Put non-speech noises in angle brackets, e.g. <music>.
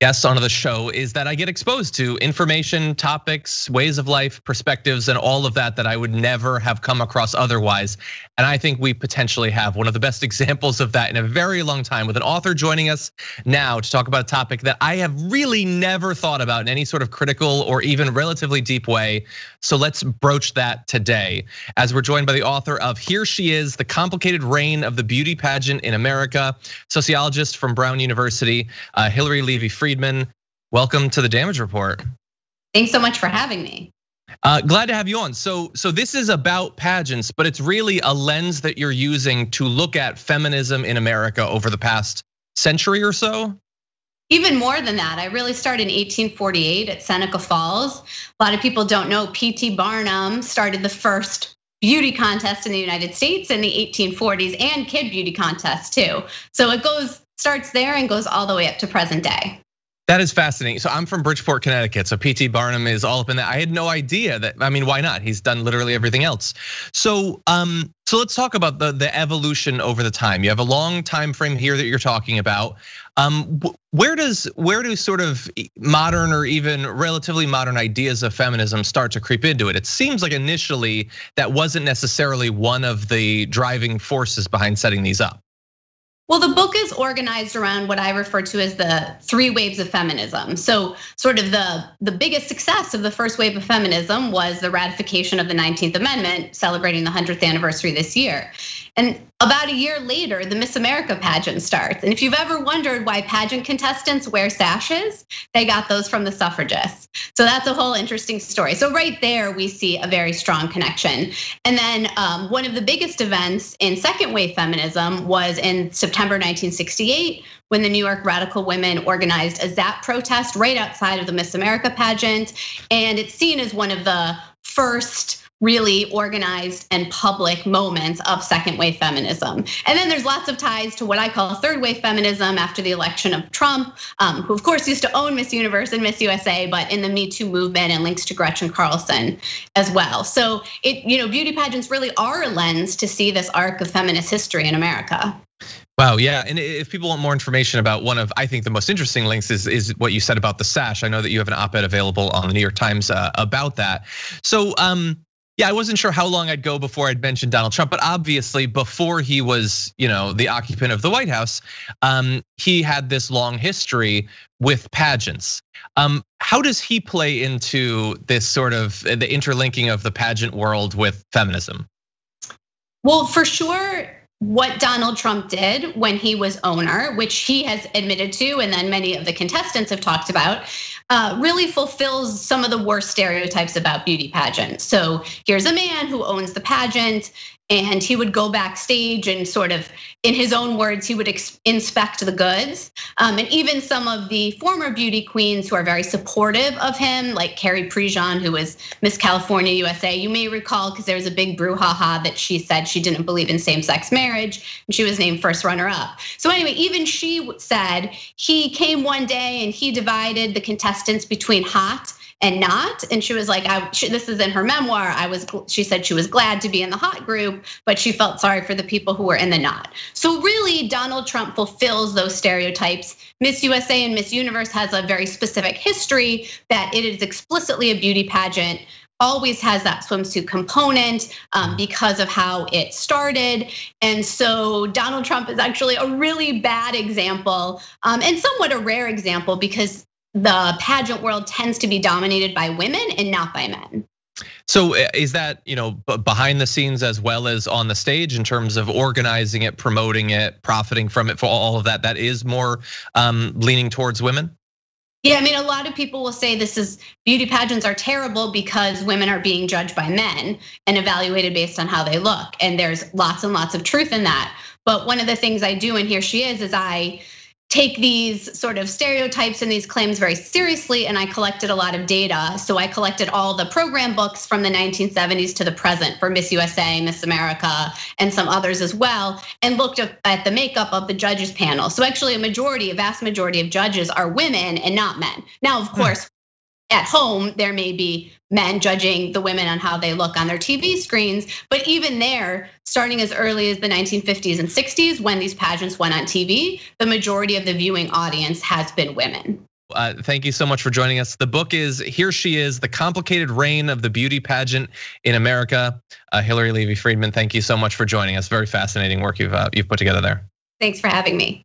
guests onto the show is that I get exposed to information, topics, ways of life, perspectives, and all of that that I would never have come across otherwise. And I think we potentially have one of the best <laughs> examples of that in a very long time with an author joining us now to talk about a topic that I have really never thought about in any sort of critical or even relatively deep way. So let's broach that today as we're joined by the author of Here She Is, The Complicated Reign of the Beauty Pageant in America, sociologist from Brown University, uh, Hilary Levey Friedman Friedman, welcome to the Damage Report. Thanks so much for having me. Uh, glad to have you on. So, so this is about pageants, but it's really a lens that you're using to look at feminism in America over the past century or so. Even more than that, I really started in 1848 at Seneca Falls. A lot of people don't know P.T. Barnum started the first beauty contest in the United States in the 1840s and kid beauty contest too. So it goes starts there and goes all the way up to present day. That is fascinating. So I'm from Bridgeport, Connecticut. So PT Barnum is all up in that. I had no idea that. I mean, why not? He's done literally everything else. So, um, so let's talk about the the evolution over the time. You have a long time frame here that you're talking about. Um, where does where do sort of modern or even relatively modern ideas of feminism start to creep into it? It seems like initially that wasn't necessarily one of the driving forces behind setting these up. Well, the book is organized around what I refer to as the three waves of feminism. So, sort of the, the biggest success of the first wave of feminism was the ratification of the 19th Amendment, celebrating the 100th anniversary this year. And about a year later, the Miss America pageant starts. And if you've ever wondered why pageant contestants wear sashes, they got those from the suffragists. So that's a whole interesting story. So right there, we see a very strong connection. And then um, one of the biggest events in second wave feminism was in September 1968 when the New York radical women organized a ZAP protest right outside of the Miss America pageant. And it's seen as one of the first really organized and public moments of second wave feminism. And then there's lots of ties to what I call third wave feminism after the election of Trump, um, who of course used to own Miss Universe and Miss USA, but in the Me Too movement and links to Gretchen Carlson as well. So it, you know, beauty pageants really are a lens to see this arc of feminist history in America. Wow, yeah, and if people want more information about one of, I think the most interesting links is is what you said about the sash. I know that you have an op-ed available on the New York Times uh, about that. So, um, yeah, I wasn't sure how long I'd go before I'd mentioned Donald Trump, but obviously before he was, you know, the occupant of the White House, um, he had this long history with pageants. Um, how does he play into this sort of the interlinking of the pageant world with feminism? Well, for sure, what Donald Trump did when he was owner, which he has admitted to, and then many of the contestants have talked about, uh, really fulfills some of the worst stereotypes about beauty pageants. So here's a man who owns the pageant and he would go backstage and sort of in his own words he would inspect the goods um, and even some of the former beauty queens who are very supportive of him like carrie prejean who was miss california usa you may recall because there was a big brouhaha that she said she didn't believe in same-sex marriage and she was named first runner-up so anyway even she said he came one day and he divided the contestants between hot and not. And she was like, I, she, this is in her memoir. I was, she said she was glad to be in the hot group, but she felt sorry for the people who were in the not. So really, Donald Trump fulfills those stereotypes. Miss USA and Miss Universe has a very specific history that it is explicitly a beauty pageant always has that swimsuit component um, because of how it started. And so Donald Trump is actually a really bad example um, and somewhat a rare example because the pageant world tends to be dominated by women and not by men. So eh, is that you know behind the scenes as well as on the stage in terms of organizing it, promoting it, profiting from it for all of that? That is more um, leaning towards women. Yeah, I mean, a lot of people will say this is beauty pageants are terrible because women are being judged by men and evaluated based on how they look. And there's lots and lots of truth in that. But one of the things I do, and here she is, is I take these sort of stereotypes and these claims very seriously and I collected a lot of data. So I collected all the program books from the 1970s to the present for Miss USA, Miss America, and some others as well, and looked at the makeup of the judges panel. So actually a majority, a vast majority of judges are women and not men. Now, of hmm. course, at home, there may be men judging the women on how they look on their TV screens. But even there, starting as early as the 1950s and 60s, when these pageants went on TV, the majority of the viewing audience has been women. Uh, thank you so much for joining us. The book is Here She Is The Complicated Reign of the Beauty Pageant in America. Uh, Hilary Levey Friedman, thank you so much for joining us. Very fascinating work you've, uh, you've put together there. Thanks for having me.